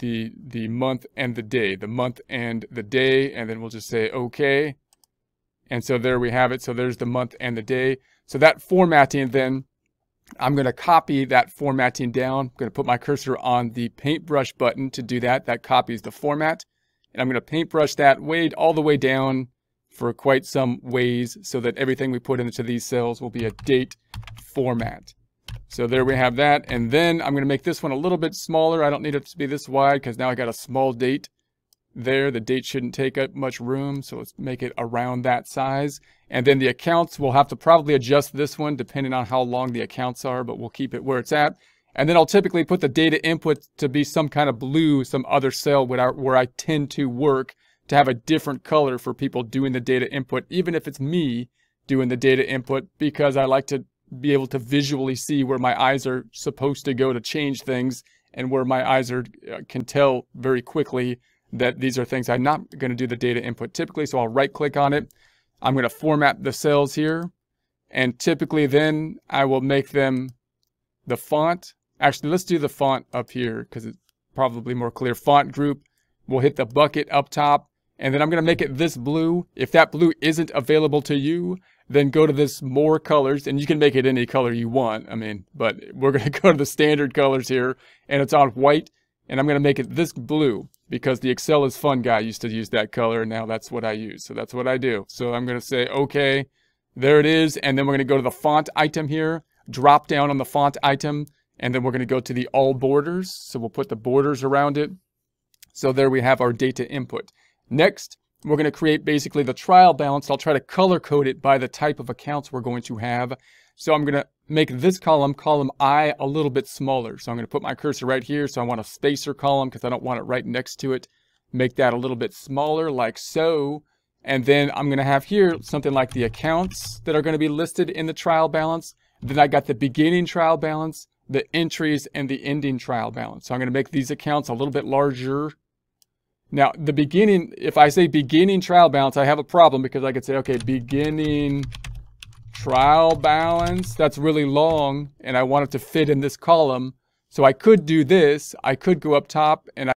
the, the month and the day, the month and the day, and then we'll just say okay. And so there we have it. So there's the month and the day. So that formatting then, I'm going to copy that formatting down. I'm going to put my cursor on the paintbrush button to do that. That copies the format. And I'm going to paintbrush that way all the way down for quite some ways so that everything we put into these cells will be a date format. So there we have that. And then I'm going to make this one a little bit smaller. I don't need it to be this wide because now I got a small date there. The date shouldn't take up much room. So let's make it around that size. And then the accounts, we'll have to probably adjust this one depending on how long the accounts are, but we'll keep it where it's at. And then I'll typically put the data input to be some kind of blue, some other cell where I, where I tend to work to have a different color for people doing the data input, even if it's me doing the data input, because I like to be able to visually see where my eyes are supposed to go to change things and where my eyes are uh, can tell very quickly that these are things I'm not going to do the data input typically. So I'll right click on it. I'm going to format the cells here. And typically then I will make them the font. Actually, let's do the font up here because it's probably more clear. Font group. We'll hit the bucket up top. And then I'm going to make it this blue. If that blue isn't available to you, then go to this more colors and you can make it any color you want. I mean, but we're going to go to the standard colors here and it's on white and I'm going to make it this blue because the Excel is fun guy used to use that color and now that's what I use. So that's what I do. So I'm going to say, okay, there it is. And then we're going to go to the font item here, drop down on the font item, and then we're going to go to the all borders. So we'll put the borders around it. So there we have our data input. Next, we're going to create basically the trial balance. I'll try to color code it by the type of accounts we're going to have. So I'm going to make this column, column I, a little bit smaller. So I'm going to put my cursor right here. So I want a spacer column because I don't want it right next to it. Make that a little bit smaller like so. And then I'm going to have here something like the accounts that are going to be listed in the trial balance. Then I got the beginning trial balance, the entries, and the ending trial balance. So I'm going to make these accounts a little bit larger now, the beginning, if I say beginning trial balance, I have a problem because I could say, okay, beginning trial balance, that's really long, and I want it to fit in this column. So I could do this. I could go up top and